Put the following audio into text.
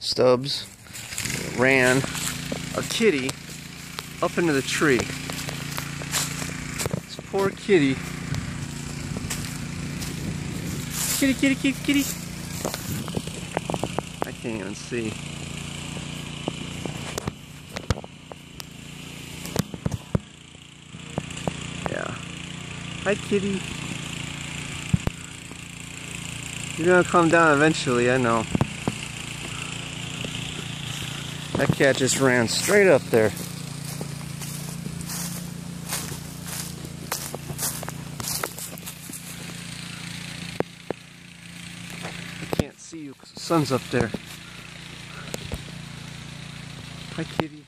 Stubs ran a kitty up into the tree. This poor kitty. Kitty, kitty, kitty, kitty. I can't even see. Yeah. Hi, kitty. You're gonna come down eventually, I know. That cat just ran straight up there. I can't see you because the sun's up there. Hi, kitty.